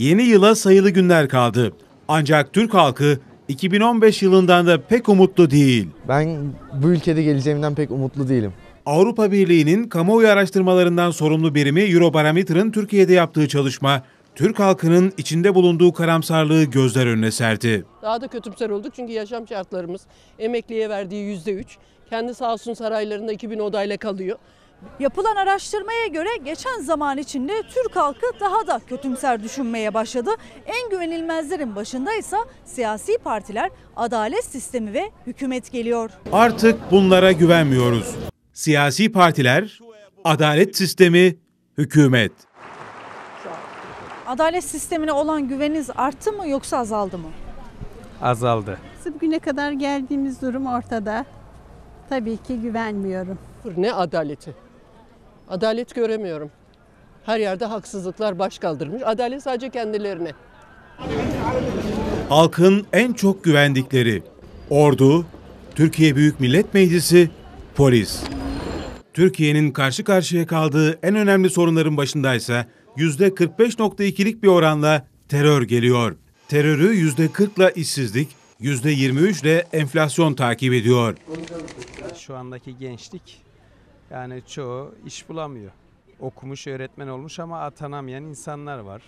Yeni yıla sayılı günler kaldı. Ancak Türk halkı 2015 yılından da pek umutlu değil. Ben bu ülkede geleceğimden pek umutlu değilim. Avrupa Birliği'nin kamuoyu araştırmalarından sorumlu birimi Eurobarometer'ın Türkiye'de yaptığı çalışma, Türk halkının içinde bulunduğu karamsarlığı gözler önüne serdi. Daha da kötümser olduk çünkü yaşam şartlarımız emekliye verdiği yüzde üç. Kendi sağ olsun saraylarında 2000 odayla kalıyor. Yapılan araştırmaya göre geçen zaman içinde Türk halkı daha da kötümser düşünmeye başladı. En güvenilmezlerin başında ise siyasi partiler, adalet sistemi ve hükümet geliyor. Artık bunlara güvenmiyoruz. Siyasi partiler, adalet sistemi, hükümet. Adalet sistemine olan güveniniz arttı mı yoksa azaldı mı? azaldı. Bugüne kadar geldiğimiz durum ortada. Tabii ki güvenmiyorum. Ne adaleti? Adalet göremiyorum. Her yerde haksızlıklar baş kaldırmış. Adalet sadece kendilerine. Halkın en çok güvendikleri ordu, Türkiye Büyük Millet Meclisi, polis. Türkiye'nin karşı karşıya kaldığı en önemli sorunların başındaysa %45.2'lik bir oranla terör geliyor. Terörü %40'la işsizlik, %23'le enflasyon takip ediyor. Şu andaki gençlik yani çoğu iş bulamıyor. Okumuş öğretmen olmuş ama atanamayan insanlar var.